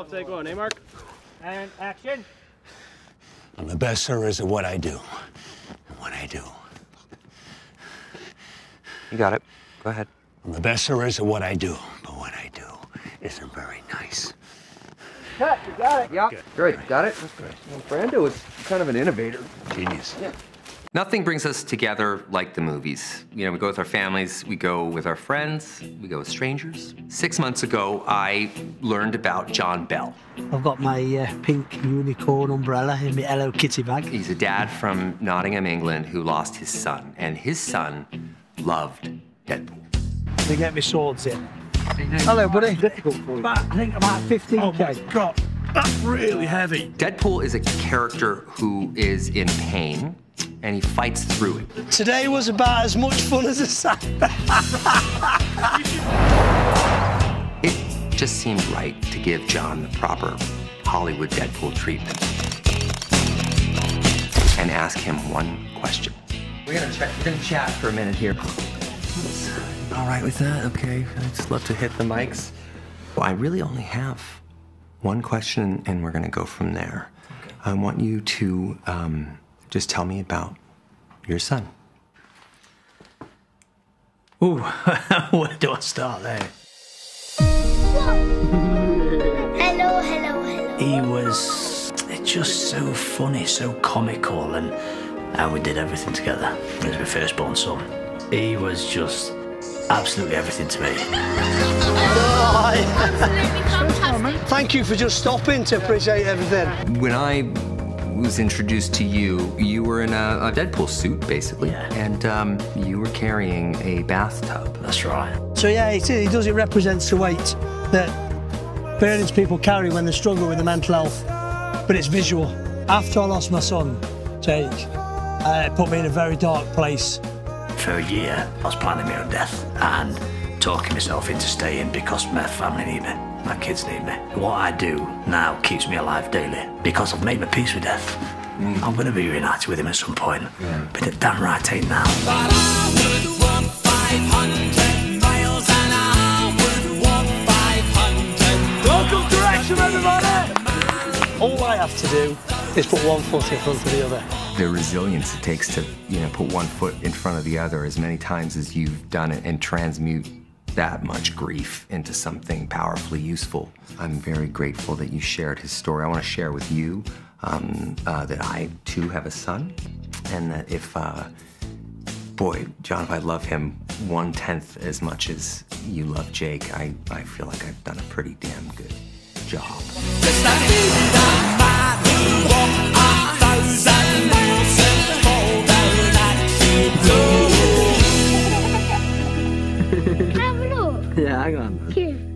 off, take one, eh, Mark? And action. I'm the best service at what I do. And what I do. You got it. Go ahead. I'm the best service at what I do. But what I do isn't very nice. Cut, you got it. Yeah. Great. Got it? That's great. Well, Brando is kind of an innovator. Genius. Yeah. Nothing brings us together like the movies. You know, we go with our families, we go with our friends, we go with strangers. Six months ago, I learned about John Bell. I've got my uh, pink unicorn umbrella in my Hello Kitty bag. He's a dad from Nottingham, England, who lost his son, and his son loved Deadpool. They get me swords in. Hello, buddy. Difficult for you. About, I think about 15 Oh my God, that's really heavy. Deadpool is a character who is in pain, and he fights through it. Today was about as much fun as a sack. It just seemed right to give John the proper Hollywood Deadpool treatment and ask him one question. We're gonna chat. We're gonna chat for a minute here. All right with that? Okay. I just love to hit the mics. Well, I really only have one question, and we're gonna go from there. I want you to um, just tell me about your son. Ooh, where do I start there? Hello, hello, hello. He was just so funny, so comical, and how we did everything together. He was my firstborn son. He was just absolutely everything to me. Absolutely fantastic. Thank you for just stopping to appreciate everything. When I was introduced to you, you were in a, a Deadpool suit, basically, Yeah. and um, you were carrying a bathtub. That's right. So yeah, it, it does. It represents the weight that parents people carry when they struggle with the mental health, but it's visual. After I lost my son, Jake, uh, it put me in a very dark place. For a year, I was planning my own death and talking myself into staying because my family needed me, my kids need me. What I do now keeps me alive daily because I've made my peace with death. Mm. I'm going to be reunited with him at some point, but it damn right ain't now. Welcome to Wrexham, everybody! All I have to do is put one foot in front of the other. The resilience it takes to, you know, put one foot in front of the other as many times as you've done it and transmute that much grief into something powerfully useful. I'm very grateful that you shared his story. I want to share with you um, uh, that I too have a son, and that if, uh, boy, John, if I love him one tenth as much as you love Jake, I, I feel like I've done a pretty damn good job. Have a look. Yeah, hang on. Here.